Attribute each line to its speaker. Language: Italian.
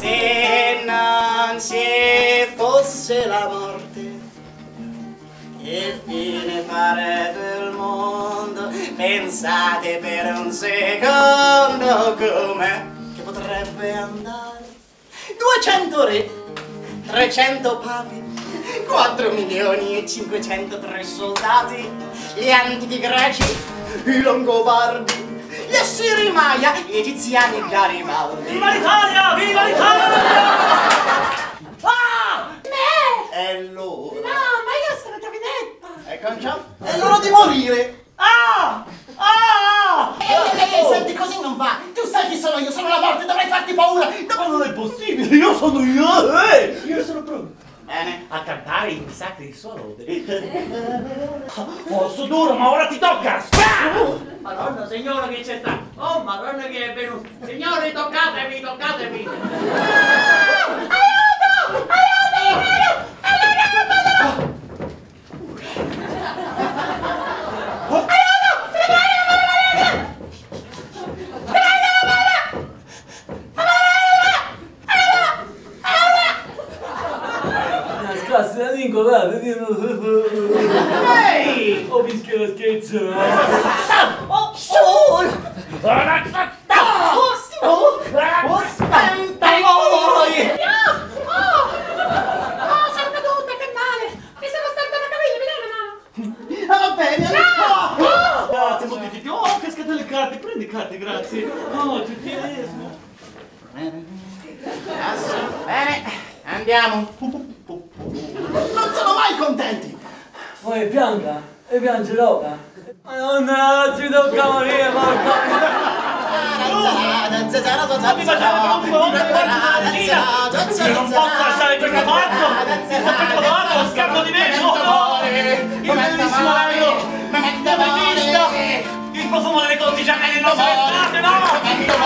Speaker 1: Se non ci fosse la morte, che fine farebbe il mondo? Pensate per un secondo come che potrebbe andare? 200 re, 300 papi, 4 milioni e 503 soldati, gli antichi greci, i longobardi, gli assiri Maya, gli egiziani Garibaldi.
Speaker 2: Viva l'Italia! Viva l'Italia!
Speaker 1: Ah!
Speaker 3: Me!
Speaker 1: È loro.
Speaker 3: No, ma io sono giovinetta!
Speaker 1: E con ciò è l'ora di morire.
Speaker 2: Ah! Ah!
Speaker 1: Ehi, ehi, ehi, senti, così non va. Tu sai chi sono io, sono la morte, dovrei farti paura.
Speaker 2: Ma non è possibile, io sono io! Eh! Io sono pronto
Speaker 1: Bene.
Speaker 2: a cantare i sacri suoni. Oh, sudoro, ma ora ti tocca! Madonna, signora che c'è sta! Oh, madonna che è venuto! Signori, toccatemi, toccatemi!
Speaker 4: Scazzo, la guarda,
Speaker 2: Ehi!
Speaker 4: Oh, mischia la scherzo.
Speaker 1: Oh, su! Oh, su! Oh, spenta voi!
Speaker 3: Oh, sono caduta, che male! Mi sono storta la caviglia, mi dai una mano?
Speaker 1: Ah, va bene, no!
Speaker 2: Grazie, molti tutti. Oh, cascate le carte, prendi carte, grazie. Oh.
Speaker 1: Adesso, bene, andiamo. Non sono mai contenti.
Speaker 4: Poi pianga e piangerò. Madonna, ci tocca morire, porca
Speaker 2: Io non posso lasciare questo palazzo! Il tappeto davanti lo scambio di me! Oh, no! Il bellissimo aereo! La vista! Il profumo delle conti giacche non se strade, no!